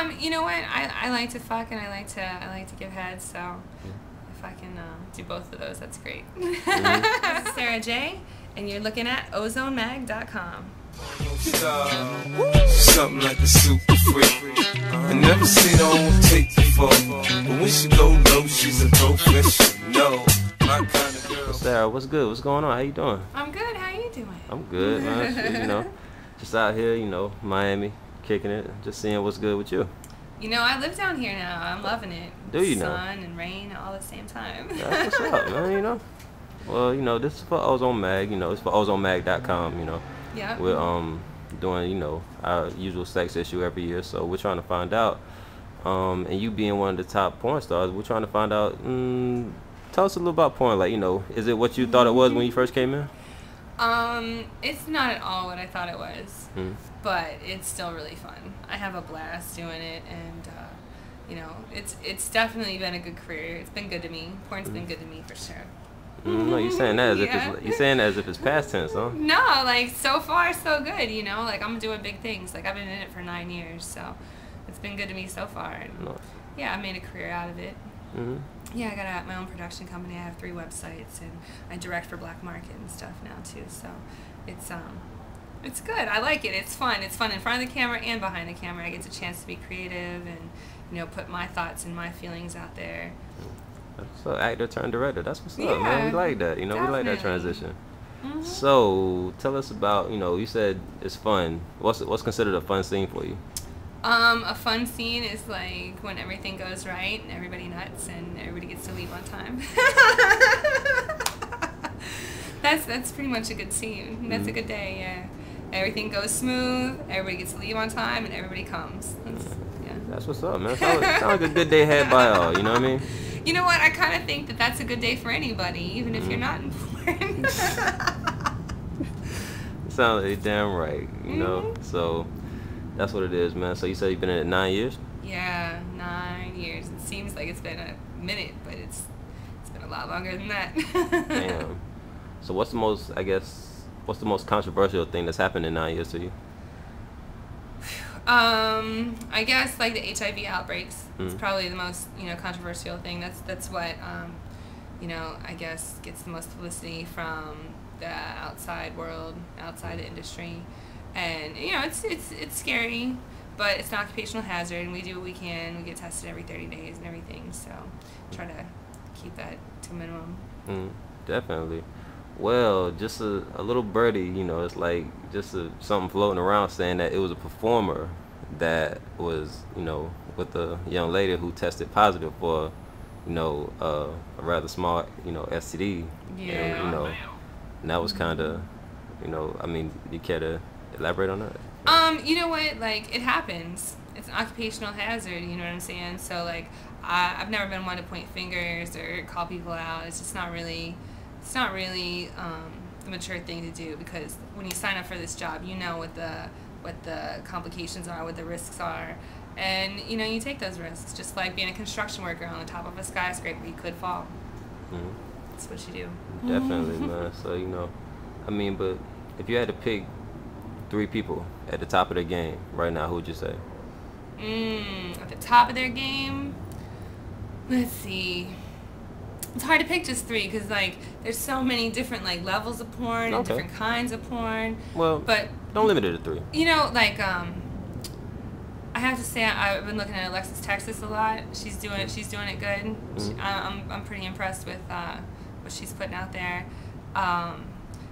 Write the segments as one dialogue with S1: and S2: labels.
S1: Um, you know what? I, I like to fuck and I like to I like to give head. So if I can uh, do both of those, that's great.
S2: Mm-hmm.
S1: Sara Jay, and you're looking at OzoneMag.com.
S3: Something like a super freak. I never seen her on tape before. But when she go low, she's a professional. Kind of girl.
S2: Sara, what's good? What's going on? How you doing?
S1: I'm good. How you doing?
S2: I'm good, man. You know, just out here, you know, Miami, kicking it, just seeing what's good with you.
S1: You know, I live down here now. I'm loving it.
S2: Do you know?
S1: Sun and rain all at the same time.
S2: That's what's up, man. You know. Well, you know, this is for Ozone Mag. You know, it's for OzoneMag.com. You know,
S1: yeah.
S2: we're um doing you know our usual sex issue every year, so we're trying to find out. Um, and you being one of the top porn stars, we're trying to find out. Mm, tell us a little about porn. Like, you know, is it what you thought it was when you first came in?
S1: Um, it's not at all what I thought it was,
S2: Mm.
S1: but it's still really fun. I have a blast doing it, and uh, you know, it's it's definitely been a good career. It's been good to me. Porn's been good to me for sure.
S2: Mm, no, you're saying that as
S1: Yeah.
S2: if it's you're saying as if it's past tense, huh?
S1: No, like so far so good. You know, like I'm doing big things. Like I've been in it for nine years, so it's been good to me so far. And
S2: No.
S1: yeah, I made a career out of it.
S2: hmm
S1: Yeah, I got a, my own production company. I have three websites, and I direct for Black Market and stuff now too. So it's um, it's good. I like it. It's fun. It's fun in front of the camera and behind the camera. I get a chance to be creative and you know put my thoughts and my feelings out there.
S2: So actor turned director. That's what's up, man. We like that. You know, we like that
S1: definitely.
S2: transition.
S1: Mhm.
S2: So tell us about you know you said it's fun. What's what's considered a fun scene for you?
S1: Um, a fun scene is like when everything goes right and everybody nuts and everybody gets to leave on time. that's that's pretty much a good scene. That's a
S2: Mhm.
S1: good day. Yeah, everything goes smooth. Everybody gets to leave on time and everybody comes. That's, yeah.
S2: That's what's up, man. Sounds like, sound like a good day had by all. You know what I mean?
S1: You know what? I kind of think that that's a good day for anybody, even if you're
S2: Mhm.
S1: not in porn.
S2: Sound like damn right. You know.
S1: Mhm.
S2: So that's what it is, man. So you said you've been in it nine years.
S1: yeah, nine years. It seems like it's been a minute, but it's it's been a lot longer than that.
S2: Damn. So what's the most? I guess what's the most controversial thing that's happened in nine years to you?
S1: Um, I guess like the HIV outbreaks. It's
S2: Mm.
S1: probably the most you know controversial thing. That's that's what um, you know I guess gets the most publicity from the outside world, outside the industry, and you know it's it's it's scary, but it's an occupational hazard, and we do what we can. We get tested every thirty days and everything. So try to keep that to a minimum.
S2: Mm, definitely. Well, just a, a little birdie, you know, it's like just a, something floating around saying that it was a performer that was, you know, with a young lady who tested positive for, you know, uh, a rather small, you know, STD. And,
S1: Yeah.
S2: you know, and that was kind of, you know, I mean, you care to elaborate on that?
S1: Um, you know what? Like it happens. It's an occupational hazard. You know what I'm saying? So like, I, I've never been one to point fingers or call people out. It's just not really, it's not really um, the mature thing to do because when you sign up for this job, you know what the what the complications are, what the risks are, and you know you take those risks. Just like being a construction worker on the top of a skyscraper, you could fall.
S2: Mhm.
S1: That's what you do.
S2: Definitely, man. So you know, I mean, but if you had to pick three people at the top of their game right now, who would you say?
S1: Mm, at the top of their game. Let's see. It's hard to pick just three because like there's so many different like levels of porn and different kinds of porn.
S2: Well,
S1: But
S2: don't limit it to three.
S1: you know, like um, I have to say I- I've been looking at Alexis Texas a lot. She's doing she's doing it good. She,
S2: Mhm.
S1: I, I'm I'm pretty impressed with uh, what she's putting out there. Um,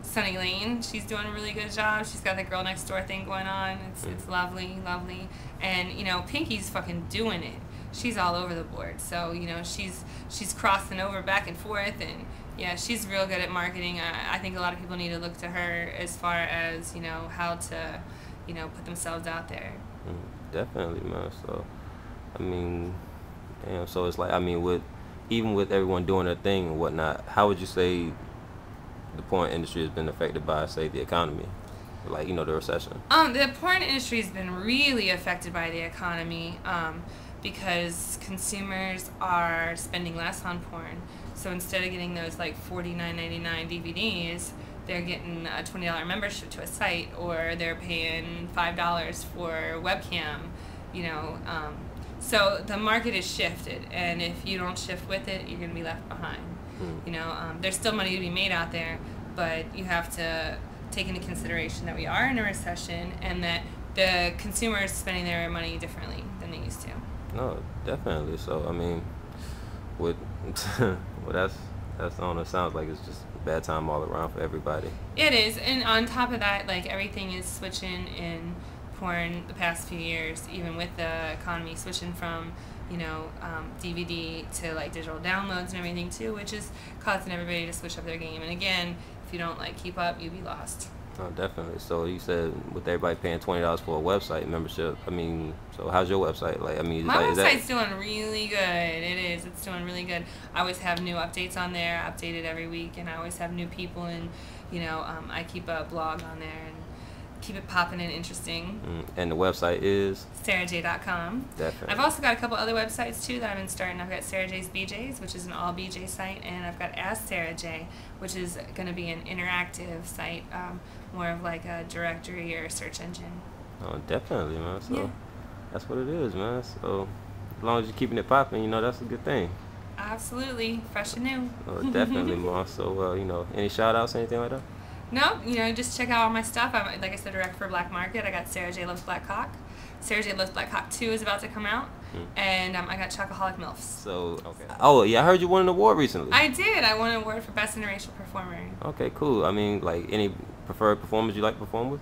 S1: Sunny Lane, she's doing a really good job. She's got the girl next door thing going on. It's
S2: Mm.
S1: it's lovely, lovely. And you know, Pinky's fucking doing it. She's all over the board. So you know, she's she's crossing over back and forth, and yeah, she's real good at marketing. I, I think a lot of people need to look to her as far as you know how to, you know, put themselves out there.
S2: Mm, Definitely, man. So, I mean, damn. So it's like, I mean, with even with everyone doing their thing and whatnot, how would you say the porn industry has been affected by, say, the economy, like you know, the recession?
S1: Um, the porn industry has been really affected by the economy um, because consumers are spending less on porn. So instead of getting those like forty nine ninety nine DVDs, they're getting a twenty dollar membership to a site, or they're paying five dollars for webcam, you know. Um, so the market is shifted, and if you don't shift with it, you're going to be left behind.
S2: Mm.
S1: You know, um, there's still money to be made out there, but you have to take into consideration that we are in a recession and that the consumer is spending their money differently than they used to.
S2: No, definitely. So I mean, with well, that's that's on. It sounds like it's just a bad time all around for everybody.
S1: It is, and on top of that, like everything is switching in porn the past few years, even with the economy switching from you know um, DVD to like digital downloads and everything too, which is causing everybody to switch up their game. And again, if you don't like keep up, you'll be lost.
S2: Oh, definitely. So you said with everybody paying twenty dollars for a website membership. I mean, so how's your website? Like, I mean,
S1: My
S2: like, is that-
S1: website's doing really good. It is. It's doing really good. I always have new updates on there, updated every week, and I always have new people. And you know, um, I keep a blog on there and keep it popping and interesting.
S2: Mm, and the website is
S1: SaraJay.com.
S2: definitely.
S1: I've also got a couple other websites too that I've been starting. I've got Sara Jay's BJ's, which is an all BJ site, and I've got Ask Sara Jay, which is going to be an interactive site, um, more of like a directory or a search engine.
S2: Oh, definitely, man. So
S1: Yeah.
S2: that's what it is, man. So as long as you're keeping it popping, you know, that's a good thing.
S1: Absolutely, fresh and new.
S2: Oh, definitely, man. So, uh, you know, any shout outs, anything like that?
S1: No, you know, just check out all my stuff. I'm like I said, direct for Black Market. I got Sara Jay Loves Black Hawk. Sara Jay Loves Black Hawk Two is about to come out,
S2: Mm.
S1: and um, I got Chocoholic Milfs.
S2: So, okay. Oh, yeah, I heard you won an award recently.
S1: I did. I won an award for best interracial performer.
S2: okay, cool. I mean, like, any preferred performers you like to perform with?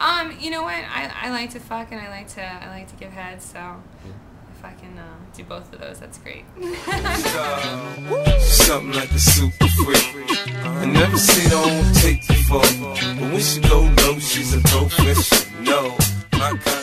S1: Um, you know what? I, I like to fuck and I like to I like to give head. So if I can um, do both of those, that's great.
S3: Something like super freak. I never. But when she go low, she's a professional. My kind